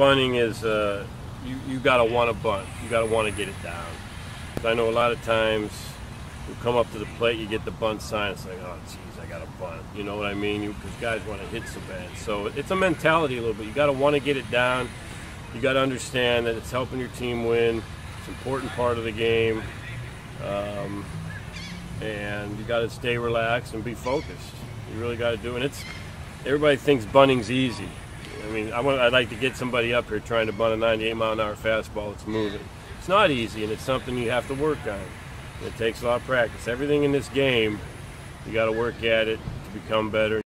bunting is uh, you you gotta want to bunt. You gotta want to get it down. I know a lot of times you come up to the plate, you get the bunt sign. It's like, oh, geez, I got to bunt. You know what I mean? Because guys want to hit so bad. So it's a mentality a little bit. You got to want to get it down. You got to understand that it's helping your team win. It's an important part of the game. Um, and you got to stay relaxed and be focused. You really got to do it. And it's everybody thinks bunting's easy. I mean, I want, I'd like to get somebody up here trying to bunt a 98 mile an hour fastball that's moving. It's not easy, and it's something you have to work on. It takes a lot of practice. Everything in this game, you got to work at it to become better.